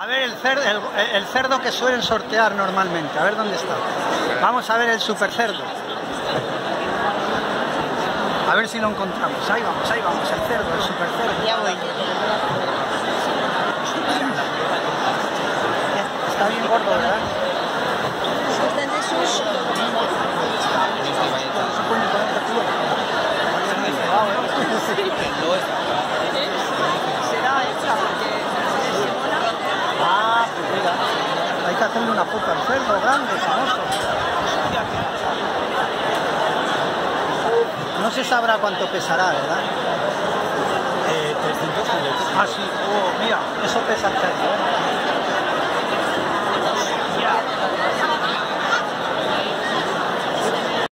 A ver el cerdo, el, el cerdo que suelen sortear normalmente, a ver dónde está. Vamos a ver el super cerdo. A ver si lo encontramos. Ahí vamos, ahí vamos, el cerdo, el super cerdo. Ya voy. Está bien gordo, ¿verdad? Están de sus... Será hacerle una foto al cerdo grande, famoso. No se sabrá cuánto pesará, ¿verdad? Eh, 300 kilos. Ah, sí. Oh, mira, eso pesa el cerdo. ¿eh?